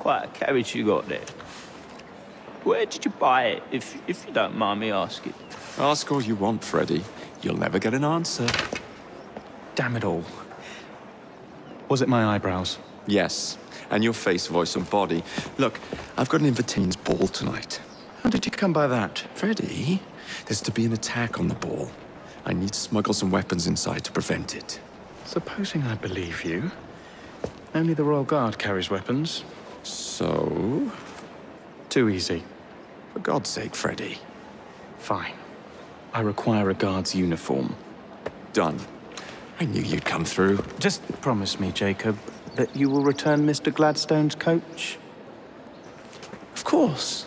quite a carriage you got there. Where did you buy it, if, if you don't mind me asking? Ask all you want, Freddy. You'll never get an answer. Damn it all. Was it my eyebrows? Yes, and your face, voice, and body. Look, I've got an invitation's ball tonight. How did you come by that? Freddy, there's to be an attack on the ball. I need to smuggle some weapons inside to prevent it. Supposing I believe you. Only the Royal Guard carries weapons. So, Too easy. for God's sake, Freddy. Fine. I require a guard's uniform. Done. I knew you'd come through. Just promise me, Jacob, that you will return Mr. Gladstone's coach. Of course.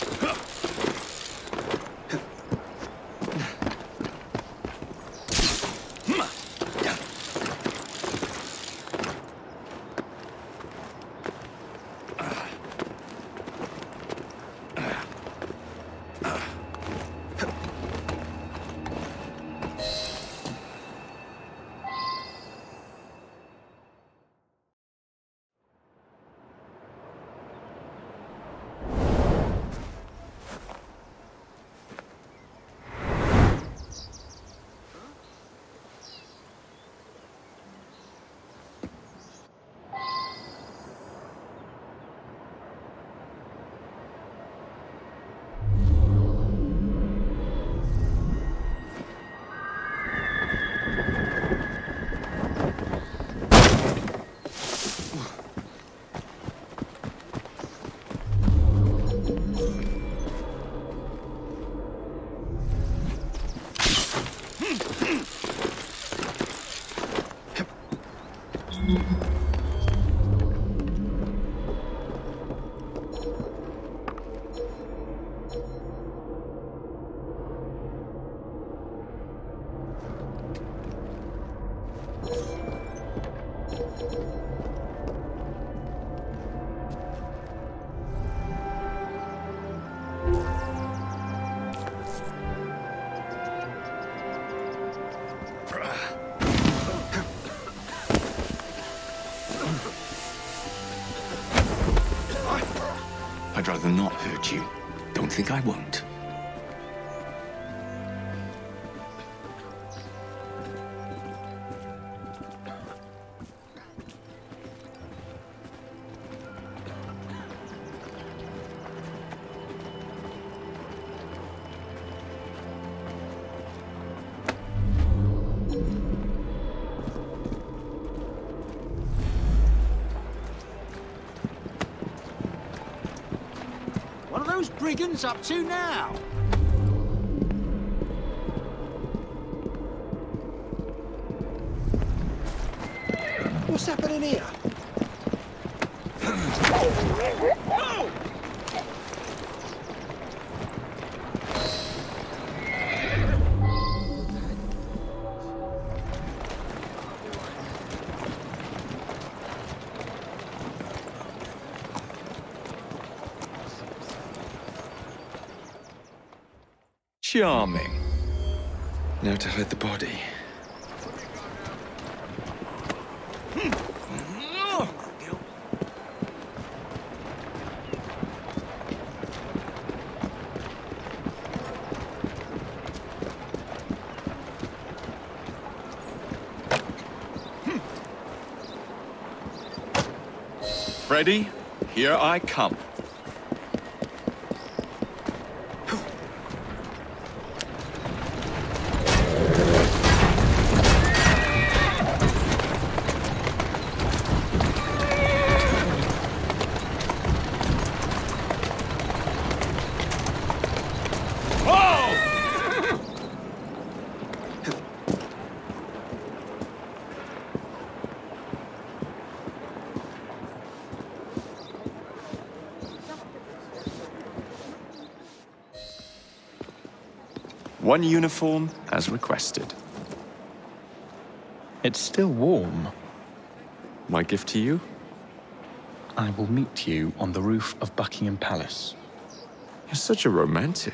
on. I'd rather not hurt you. Don't think I won't. Those brigands up to now? What's happening here? Oh, Charming. Now to hide the body. Freddy, here I come. One uniform as requested. It's still warm. My gift to you? I will meet you on the roof of Buckingham Palace. You're such a romantic.